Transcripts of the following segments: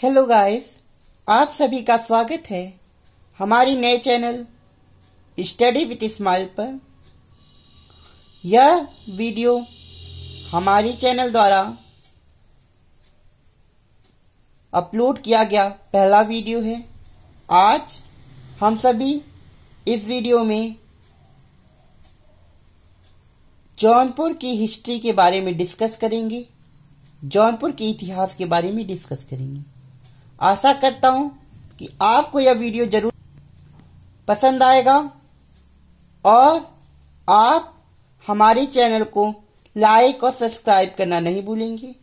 Hello guys आप सभी का स्वागत है हमारी नए चैनल स्टडी विथ स्माइल पर। यह वीडियो हमारी चैनल द्वारा अपलोड किया गया पहला वीडियो है। आज हम सभी इस वीडियो में जौनपुर की हिस्ट्री के बारे में डिस्कस करेंगे, जौनपुर के इतिहास के बारे में डिस्कस करेंगे। आशा करता हूँ कि आपको यह वीडियो ज़रूर पसंद आएगा और आप हमारे चैनल को लाइक और सब्सक्राइब करना नहीं भूलेंगे।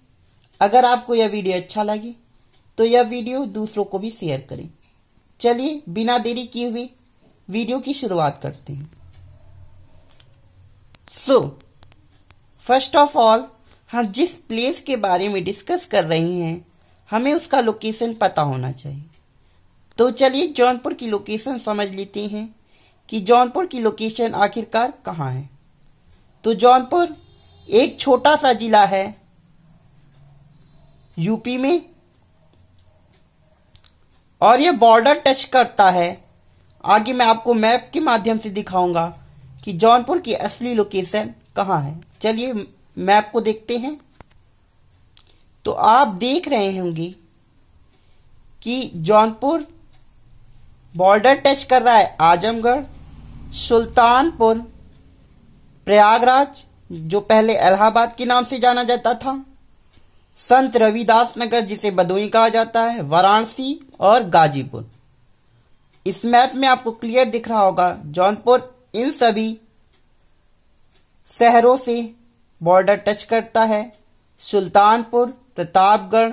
अगर आपको यह वीडियो अच्छा लगे तो यह वीडियो दूसरों को भी शेयर करें। चलिए, बिना देरी किए हुए वीडियो की शुरुआत करते हैं। सो फ़र्स्ट ऑफ़ ऑल हम जिस प्लेस के बारे में डिस्कस कर रहे हैं हमें उसका लोकेशन पता होना चाहिए। तो चलिए जौनपुर की लोकेशन समझ लेते हैं कि जौनपुर की लोकेशन आखिरकार कहाँ है। तो जौनपुर एक छोटा सा जिला है यूपी में और यह बॉर्डर टच करता है। आगे मैं आपको मैप के माध्यम से दिखाऊँगा कि जौनपुर की असली लोकेशन कहाँ है। चलिए मैप को देखते हैं। तो आप देख रहे होंगे कि जौनपुर बॉर्डर टच कर रहा है आजमगढ़, सुल्तानपुर, प्रयागराज, जो पहले इलाहाबाद के नाम से जाना जाता था, संत रविदास नगर जिसे बदोई कहा जाता है, वाराणसी और गाजीपुर। इस मैप में आपको क्लियर दिख रहा होगा, जौनपुर इन सभी शहरों से बॉर्डर टच करता है, सुल्तानपुर प्रतापगढ़,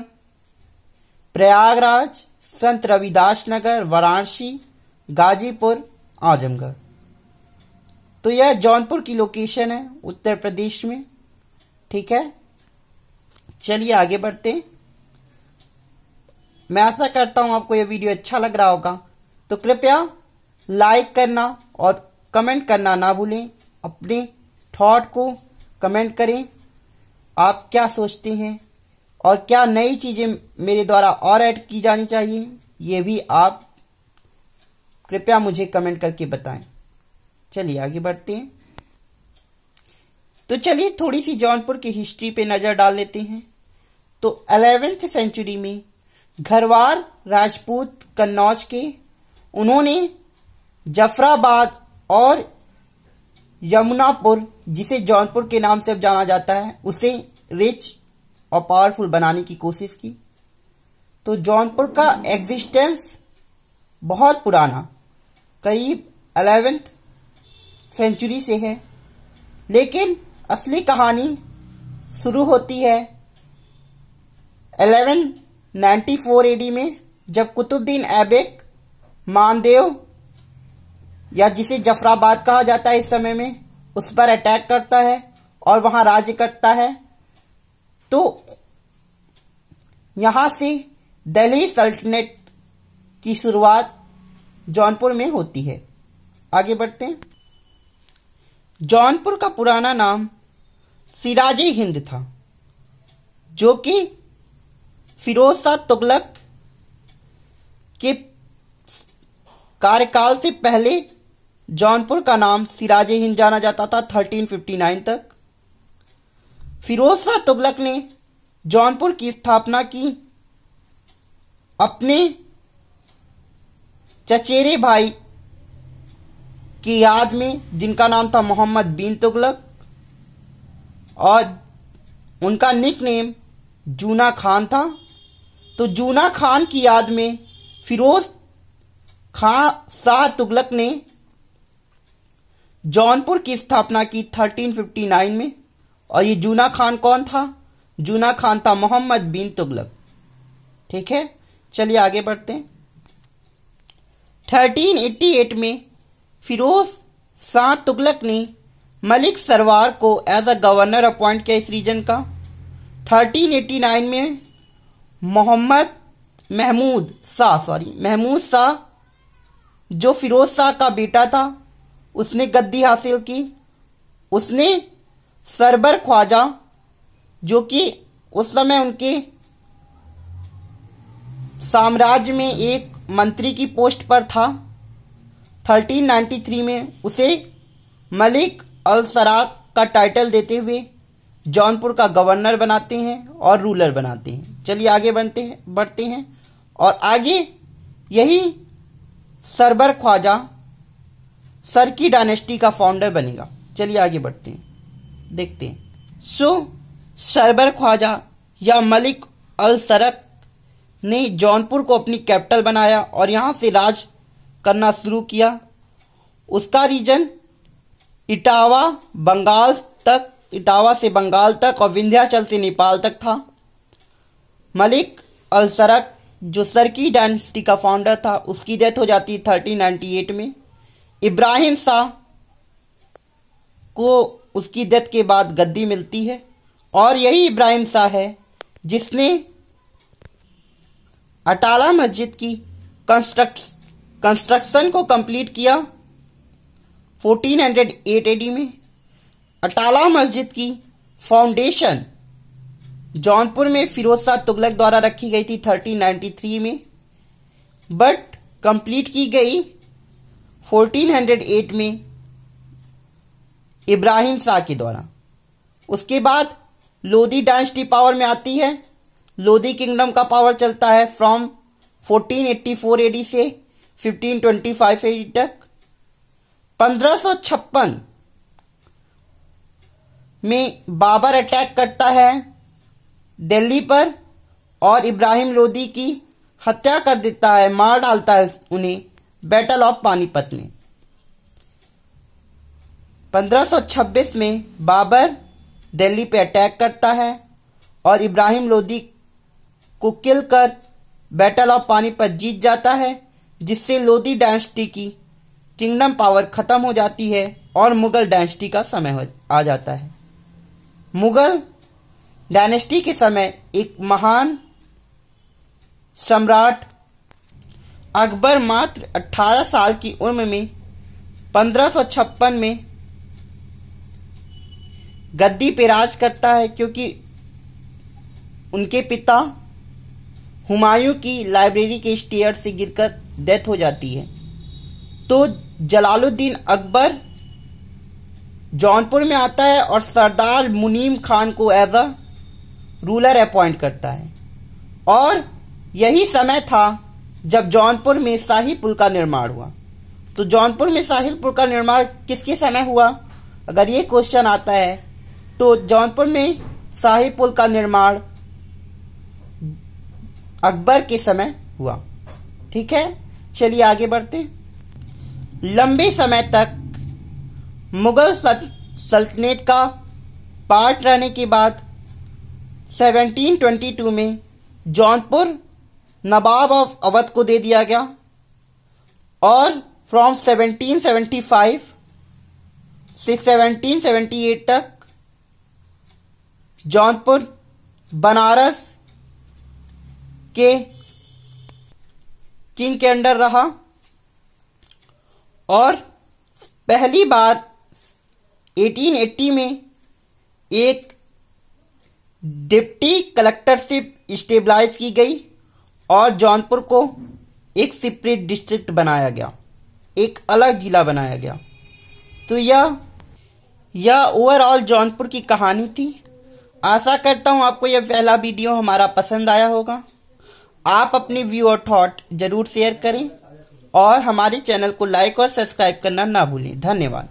प्रयागराज, संत रविदास नगर, वाराणसी, गाजीपुर, आजमगढ़। तो यह जौनपुर की लोकेशन है, उत्तर प्रदेश में। ठीक है? चलिए आगे बढ़ते हैं। मैं ऐसा करता हूँ आपको यह वीडियो अच्छा लग रहा होगा। तो कृपया लाइक करना और कमेंट करना ना भूलें। अपने थॉट को कमेंट करें। आप क्या सोचते हैं? और क्या नई चीज़ें मेरे द्वारा और ऐड की जानी चाहिए? ये भी आप कृपया मुझे कमेंट करके बताएँ। चलिए आगे बढ़ते हैं। तो चलिए थोड़ी सी जौनपुर की हिस्ट्री पे नज़र डाल लेते हैं। तो अलेवेंथ सेंचुरी में घरवार राजपूत कन्नौज के, उन्होंने जफराबाद और यमुनापुर, जिसे जौनपुर के नाम से अब जाना जाता है, उसे रिच और पावरफुल बनाने की कोशिश की। तो जौनपुर का एग्जिस्टेंस बहुत पुराना, करीब अलेवेंथ सेंचुरी से है। लेकिन असली कहानी शुरू होती है 1194 एडी में, जब कुतुबुद्दीन ऐबक मानदेव, या जिसे जफराबाद कहा जाता है इस समय में, उस पर अटैक करता है और वहाँ राज्य करता है। तो यहाँ से दिल्ली सल्तनत की शुरुआत जौनपुर में होती है। आगे बढ़ते हैं। जौनपुर का पुराना नाम सिराजे हिंद था, जो कि फिरोज शाह तुगलक के कार्यकाल से पहले जौनपुर का नाम सिराज हिंद जाना जाता था 1359 तक। फिरोज शाह तुगलक ने जौनपुर की स्थापना की। अपने चचेरे भाई की याद में, जिनका नाम था मोहम्मद बिन तुगलक, और उनका निक नेम जूना खान था। तो जूना खान की याद में फिरोज खां शाह तुगलक ने जौनपुर की स्थापना की 1359 में। और ये जूना खान कौन था? जूना खान था मोहम्मद बिन तुगलक। ठीक है? चलिए आगे बढ़ते हैं। 1388 में फिरोज शाह तुगलक ने मलिक सरवार को एज अ गवर्नर अपॉइंट किया इस रीजन का। 1389 में मोहम्मद महमूद शाह सॉरी महमूद शाह, जो फिरोज शाह का बेटा था, उसने गद्दी हासिल की। उसने सरबर ख्वाजा, जो कि उस समय उनके साम्राज्य में एक मंत्री की पोस्ट पर था। 1393 में उसे मलिक अल सराक का टाइटल देते हुए जौनपुर का गवर्नर बनाते हैं और रूलर बनाते हैं। चलिए आगे बढ़ते हैं बढ़ते हैं और आगे यही सरबर ख्वाजा, सर की डायनेस्टी का फाउंडर बनेगा। चलिए आगे बढ़ते हैं। देखते हैं। सो, सरबर ख्वाजा या मलिक अल सरक ने जौनपुर को अपनी कैपिटल बनाया और यहाँ से राज करना शुरू किया। उसका रीजन इटावा, बंगाल तक, इटावा से बंगाल तक और विंध्याचल से नेपाल तक था। मलिक अल सरक जो सरकी डायनेस्टी का फाउंडर था, उसकी डेथ हो जाती 1398 में। इब्राहिम शाह को उसकी डेथ के बाद गद्दी मिलती है। और यही इब्राहिम शाह है, जिसने अटाला मस्जिद की कंस्ट्रक्ट कंस्ट्रक्शन को कंप्लीट किया 1408 एडी में। अटाला मस्जिद की फाउंडेशन जौनपुर में फिरोज शाह तुगलक द्वारा रखी गई थी 1393 में। बट कंप्लीट की गई 1408 में। इब्राहिम शाह के द्वारा। उसके बाद लोधी डायनेस्टी पावर में आती है। लोधी किंगडम का पावर चलता है फ्रॉम 1484 एडी से 1525 एडी तक। 1556 में बाबर अटैक करता है दिल्ली पर और इब्राहिम लोदी की हत्या कर देता है, मार डालता है उन्हें बैटल ऑफ़ पानीपत में। 1526 में बाबर दिल्ली पे अटैक करता है और इब्राहिम लोदी को किल कर बैटल ऑफ़ पानीपत जीत जाता है, जिससे लोदी डायनेस्टी की किंगडम पावर खत्म हो जाती है और मुगल डायनेस्टी का समय आ जाता है। मुगल डायनेस्टी के समय एक महान सम्राट अकबर मात्र 18 साल की उम्र में 1556 में गद्दी पे राज करता है क्योंकि उनके पिता हुमायूं की लाइब्रेरी के स्टेयर से गिरकर डेथ हो जाती है। तो जलालुद्दीन अकबर जौनपुर में आता है और सरदार मुनीम खान को एज अ रूलर अपॉइंट करता है। और यही समय था जब जौनपुर में शाही पुल का निर्माण हुआ। तो जौनपुर में शाही पुल का निर्माण किसके समय हुआ? अगर ये क्वेश्चन आता है तो जौनपुर में शाही पुल का निर्माण अकबर के समय हुआ। ठीक है? चलिए आगे बढ़ते लंबे समय तक मुगल सल्तनत का पार्ट रहने के बाद 1722 में जौनपुर नवाब ऑफ़ अवध को दे दिया गया और फ्रॉम 1775 से 1778 तक जौनपुर, बनारस के किंग के अंडर रहा और पहली बार 1880 में एक डिप्टी कलेक्टरशिप स्टेबलाइज की गई और जौनपुर को एक सेपरेट डिस्ट्रिक्ट बनाया गया, एक अलग जिला बनाया गया। तो यह यह ओवरऑल जौनपुर की कहानी थी। आशा करता हूँ आपको यह पहला वीडियो हमारा पसंद आया होगा। आप अपनी व्यू और थॉट ज़रूर शेयर करें और हमारे चैनल को लाइक और सब्सक्राइब करना ना भूलें। धन्यवाद।